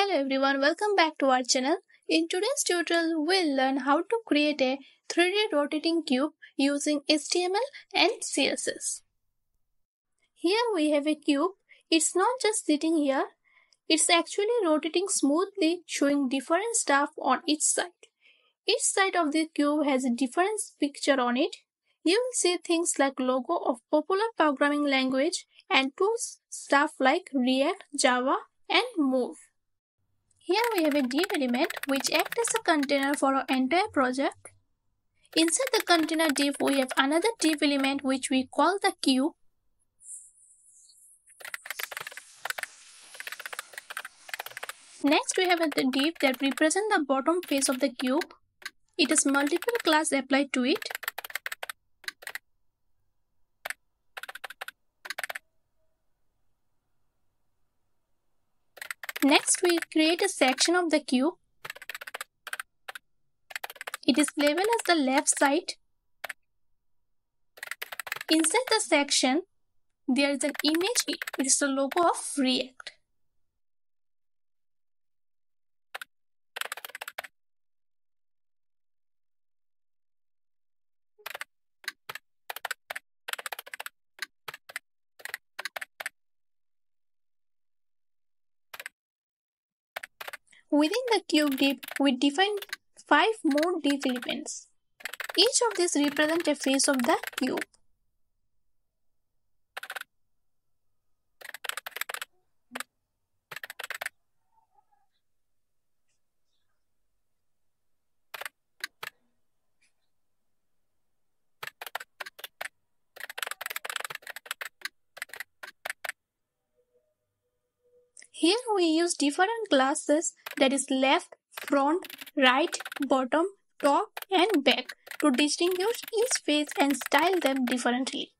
Hello everyone, welcome back to our channel. In today's tutorial, we'll learn how to create a 3D rotating cube using HTML and CSS. Here we have a cube. It's not just sitting here, it's actually rotating smoothly showing different stuff on each side. Each side of the cube has a different picture on it. You will see things like logo of popular programming language and tools stuff like React, Java and Move. Here we have a div element which acts as a container for our entire project. Inside the container div, we have another div element which we call the cube. Next, we have the div that represents the bottom face of the cube. It has multiple class applied to it. Next, we create a section of the cube. It is labeled as the left side. Inside the section, there is an image. It is the logo of React. Within the cube div, we define five more div elements. Each of these represent a face of the cube. Here we use different classes that is left, front, right, bottom, top and back to distinguish each face and style them differently.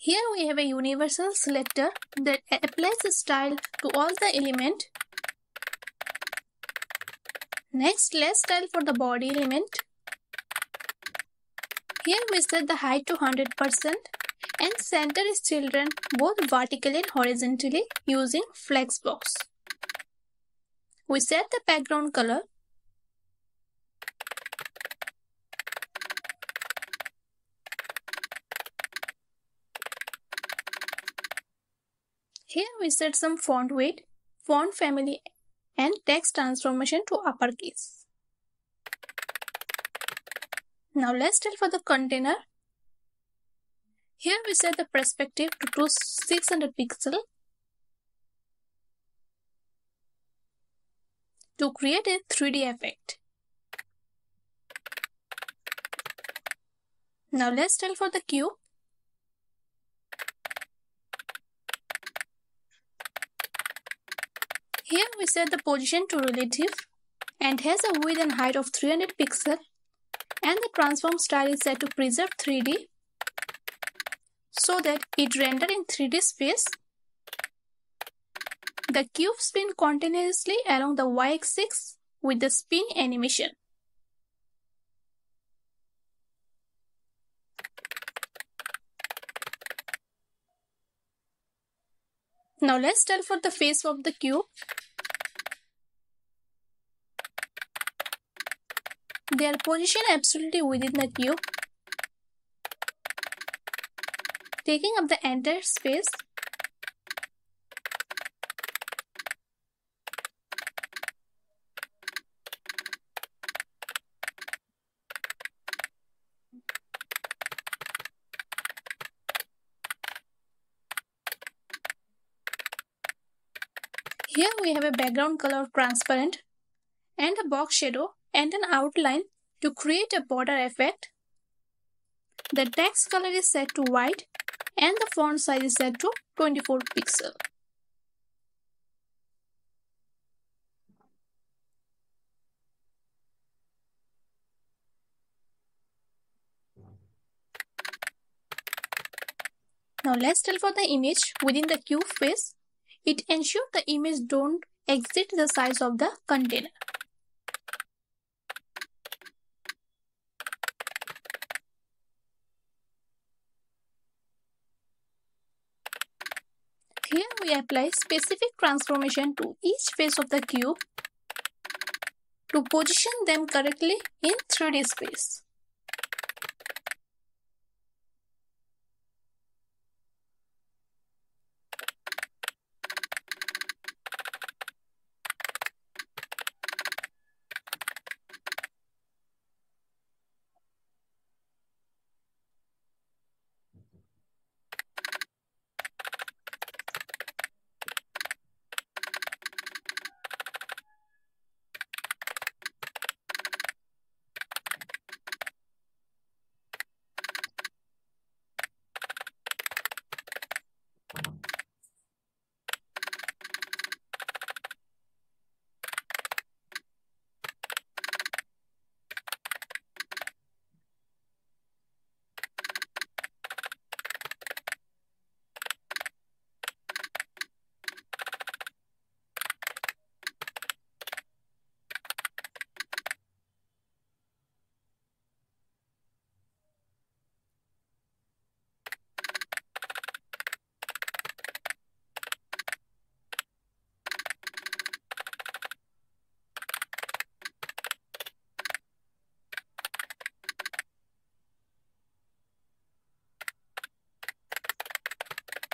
Here we have a universal selector that applies a style to all the element. Next, let's style for the body element. Here we set the height to 100% and center is children both vertically and horizontally using flexbox. We set the background color Here we set some font weight, font family and text transformation to uppercase. Now let's tell for the container. Here we set the perspective to 600 pixel to create a 3D effect. Now let's tell for the cube. Here we set the position to relative and has a width and height of 300 pixel and the transform style is set to preserve 3D so that it render in 3D space. The cube spin continuously along the y-axis with the spin animation. Now let's tell for the face of the cube. They are positioned absolutely within the cube, taking up the entire space. Here we have a background color transparent and a box shadow and an outline to create a border effect. The text color is set to white and the font size is set to 24 pixel. Now let's tell for the image within the cube face. It ensures the image don't exceed the size of the container. Here we apply specific transformation to each face of the cube to position them correctly in 3D space.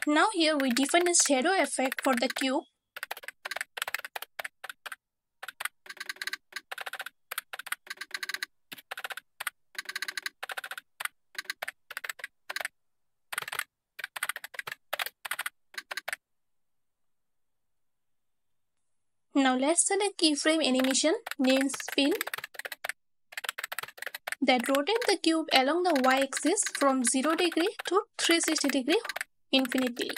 Now here we define a shadow effect for the cube. Now let's select keyframe animation named spin that rotate the cube along the y-axis from 0 degree to 360 degree infinitely.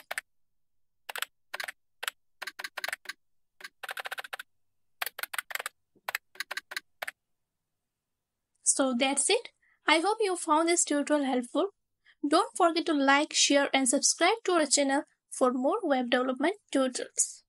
So that's it. I hope you found this tutorial helpful. Don't forget to like, share and subscribe to our channel for more web development tutorials.